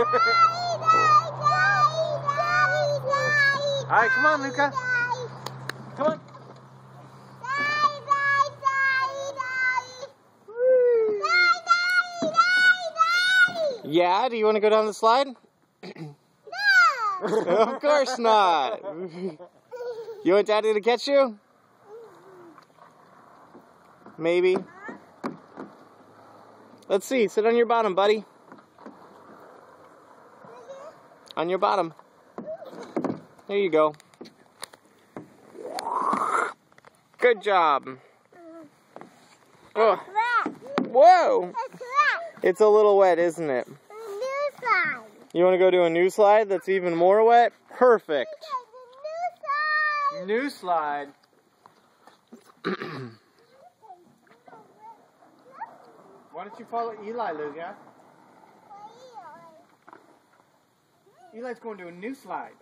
All right, come on, Luka. Come on. Yeah, do you want to go down the slide? No! of course not. You want Daddy to catch you? Maybe. Let's see. Sit on your bottom, buddy. On your bottom. There you go. Good job. Oh. Whoa! It's a little wet, isn't it? You want to go to a new slide that's even more wet? Perfect. New slide. Why don't you follow Ely, Luka? Ely's going to a new slide.